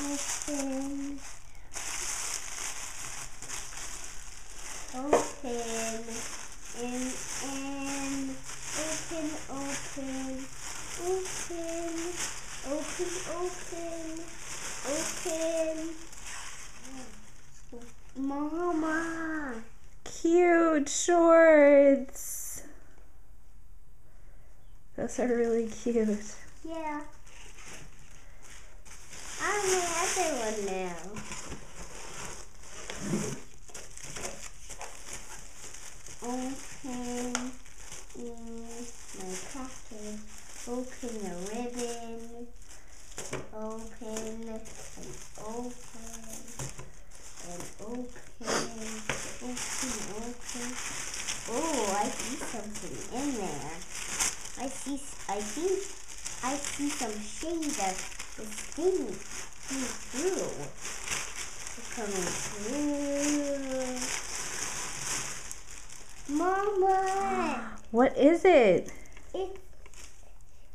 Open. Open. And, and open, open. Open. Open, open. Open. Mama. Cute shorts. Those are really cute. Yeah. I'm the other one now. Open mm, my pocket. Open the ribbon. Open and open and open. Open, open. Oh, I see something in there. I see. I think I see some shade of this thing coming through. It's coming through. Mama, What is it? it,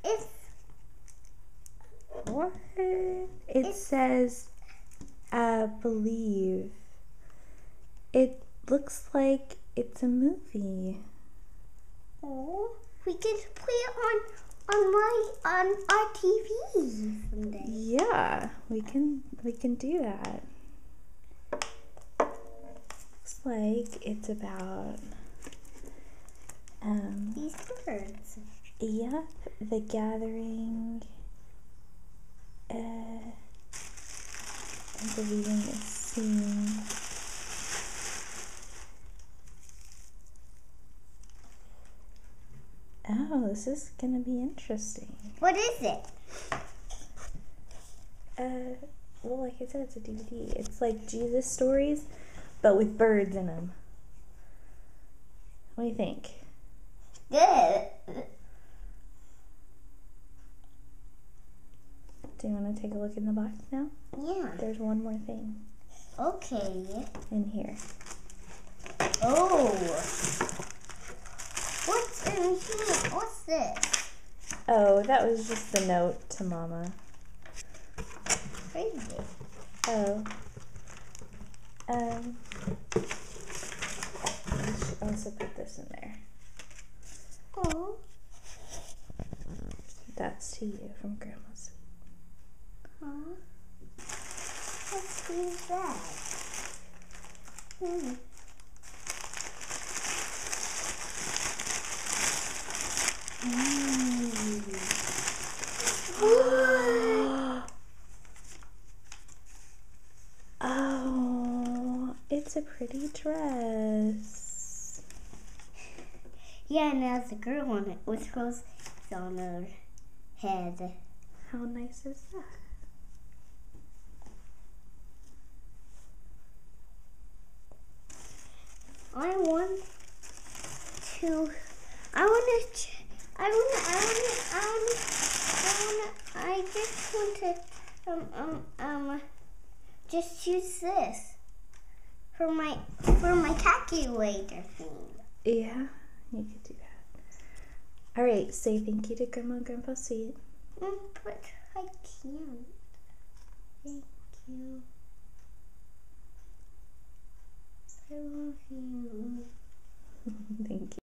it's What? It It's- says, I believe. It looks like it's a movie. Oh, we can play it on on my on our TV someday. Yeah, we can we can do that. Looks like it's about um These birds. yep, the gathering uh I'm believing a scene. Oh, this is gonna be interesting. What is it? Uh, well, like I said, it's a DVD. It's like Jesus stories, but with birds in them. What do you think? Good. Do you want to take a look in the box now? Yeah. There's one more thing Okay. in here. Oh. What's? What's this? Oh, that was just the note to Mama. Crazy. Oh. Um. I should also put this in there. Oh. That's to you from Grandma's. Huh? Let's do that. Hmm. Mm. Oh, it's a pretty dress. yeah, and there's a girl on it with roses on her head. How nice is that? I want to. I want to. I want to. I want to. I want to. I want to. I just want to. Um. Um. Um. Just use this for my for my calculator thing. Yeah, you could do that. All right, say thank you to Grandma and Grandpa Sweet. Mm, but I can't. Thank you. I love you. thank you.